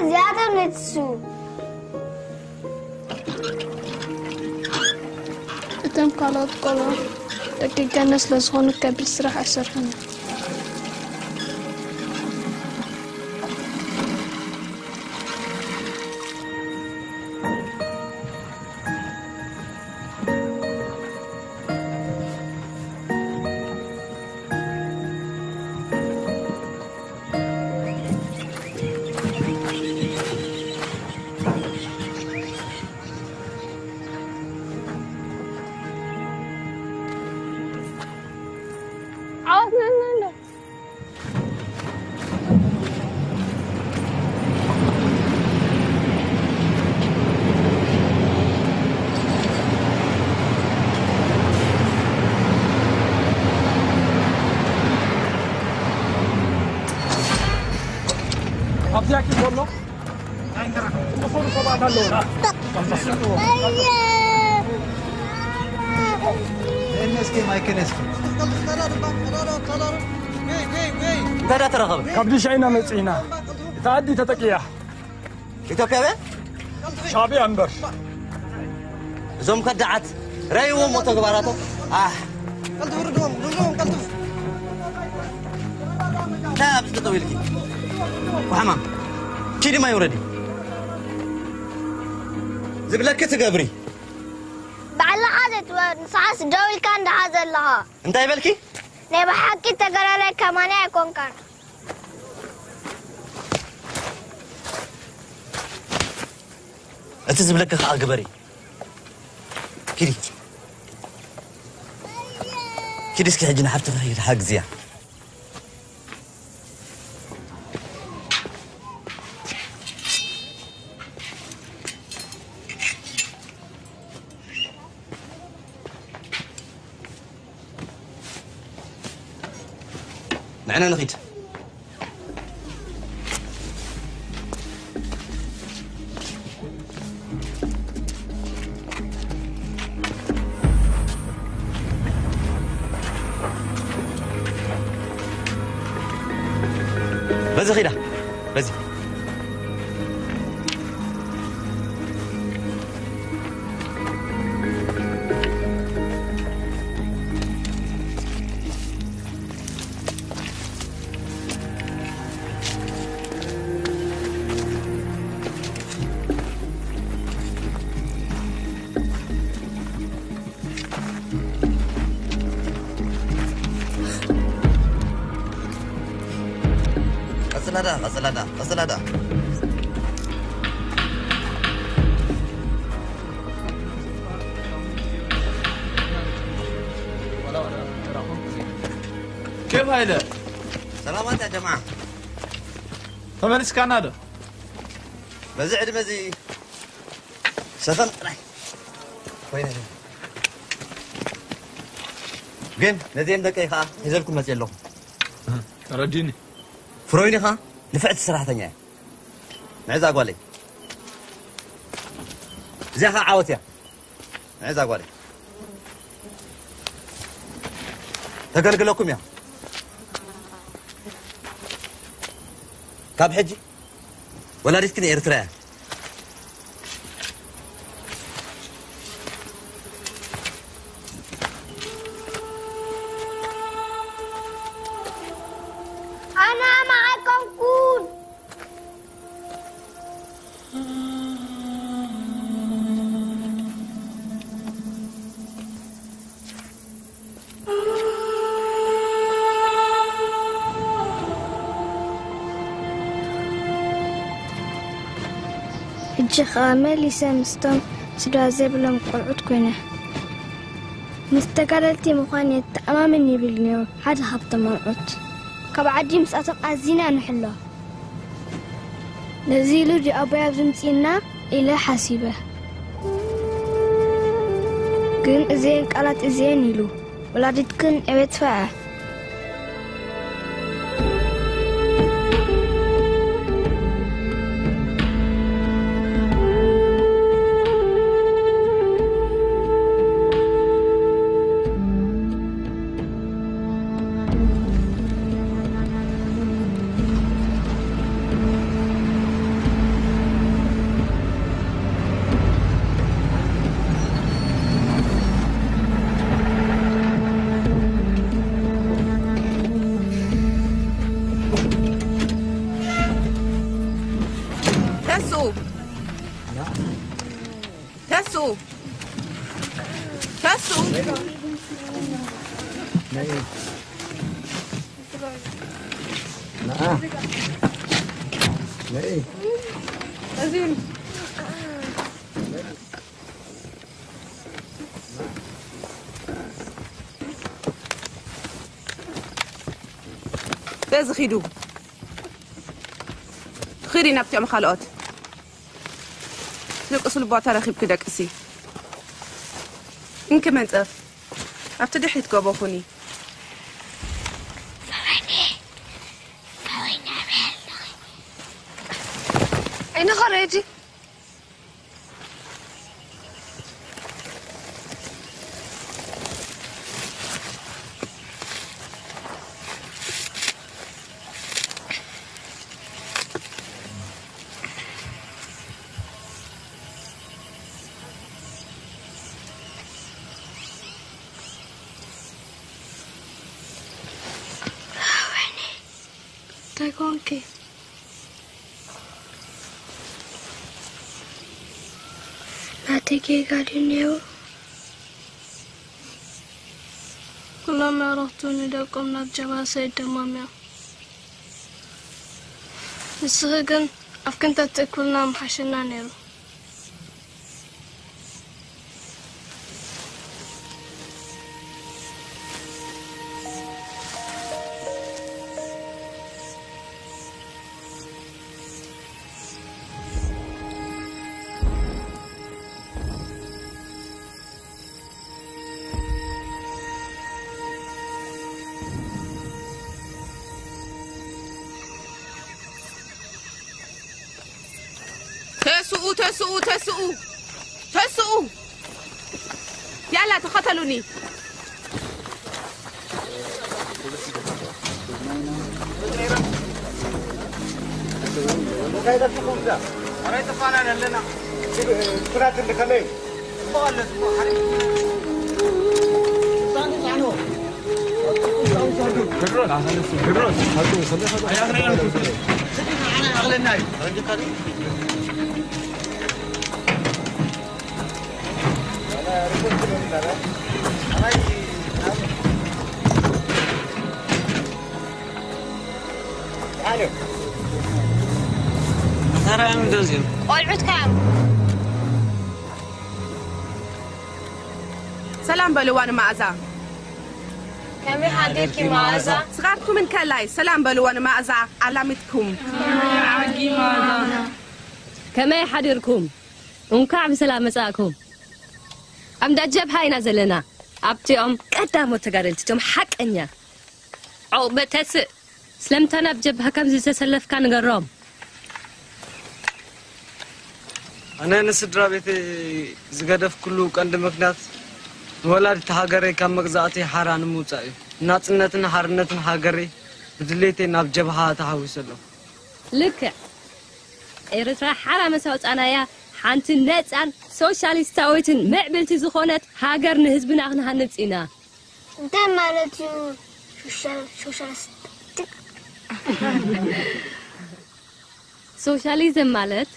زيادة من السوق. تم قالت قلت تكي كان نسل صغون صغنك بسرح أسرحنا. allora. الناس كي ما يكنس بدأ ترغب قبل شينا مسينا تعدي تتكيا إثيوبيا بين شعبي أنبر زوم كدعت رأيو متغبراته آه قلت وردوم وردوم قلت لا بس طويل كي وحمام كيدي ما يوردي زب كت تقبري بعلا حاجة نصحس جوي كان ده حاجة لها انت بلكي؟ نبا حكي تقرا لك كمان يكون كان. اتزب لك خاق قبري. كيري كيري سكي حجنا حفتفه حق زيان. معانا لغيتها Vas-y, Rila. Vas-y. ladder, was ist كيف هيدا؟ سلامات يا جماعة طب إيش كان هذا؟ مزعج مزي سفن وين هذا؟ جيم نديم دقيقة إذا لكم مزيلو رجيني فرويني ها؟ ፍሮይኒ ከዓ ንፍዕቲ ሰራሕተኛ እያ ምዕዛ ጓለይ እዚኣ ከዓ ዓወት እያ ምዕዛ ጓለይ ተገልግለኩም እያ ካብ ሕጂ ወላዲትክን ኤርትራ እያ Ijikhamelisemstom sidaasebilam qolcodkuna. مستقلتي مخانية أمام النبيليون حد هبط مرعوت. كبعدي مسأتق أزينا نحله نزيلو جي أبويا بزمتينا إلى حسيبه كن إزين قالت إزين يلو. ولادتكن إبتفاعة. so. Ja. Das so. Das so. Nein. Nein. Nein. Nein. بس خيدو خيرين بتعمل خلقات نعم نعم أزين بز خيدو خيري نبتع مخالقات نقص البوطة رخيب كده está con qué? Mate que garineu. كلما رحت نداك من الجبهة سيد مامي نسخة كن أفكنت تأكلنا محشنا نيرو تسؤوا تسؤوا تسؤوا يلا تقتلوني سلام بلوان مازا. كم حديثك مازا؟ صغاركم من كلاي سلام بلوان مازا. علامتكم كما حديركم ونكع بسلام مساكم ኣብ እንዳ ጀብሃ ኢና ዘለና። ኣብቲኦም ቀዳሞት ተጋደልቲ እቶም ሓቀኛ ዕቑ በተስእ ስለምንታይ ናብ ጀብሃ ከምዚ ዝተሰለፍካ ንገሮም? ኣነ ንስድራ ቤተይ ዝገደፍኩሉ ቀንዲ ምክንያት ንወላዲቲ ሃገረይ ካብ መግዛእተይ ሓራ ንምውፃእ እዩ። ናፅነትን ሓርነትን ሃገረይ ብድሌተይ ናብ ጀብሃ ተሃዊሰ ኣሎ ልክዕ ኤርትራ ሓራ መሳውፃናያ ሓንቲ ነፃን ሶሻሊስታዊትን ምዕብልቲ ዝኾነት ሃገር ንህዝብና ክንሃንፅ ኢና እንታይ ማለት እዩ ሶሻሊስት ሶሻሊዝም ማለት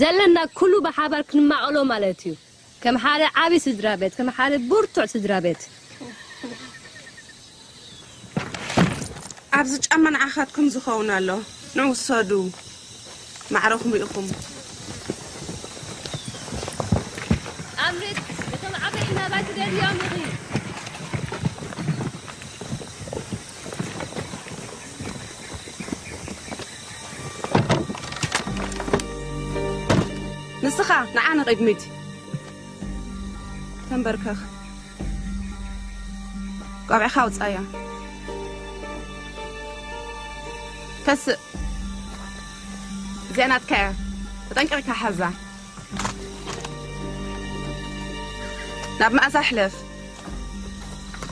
ዘለና ኩሉ ብሓባር ክንማቐሎ ማለት እዩ ከም ሓደ ዓብይ ስድራ ቤት ከም ሓደ ብርቱዕ ስድራ ቤት ኣብዚ ጫማ ንዓኻትኩም ዝኸውን ኣሎ ንውሰዱ ማዕረኹም ኢኹም ኣምሪት እቶም ዓበይ ናባት ደልዮም ይኺ ንስኻ ንዓነ ቅድሚት ተንበርከኽ ቆቢዕኻ ውፃያ ተስእ እዚኣ ናትካ እያ ተጠንቂቕካ ሓዛ لا ما أحلف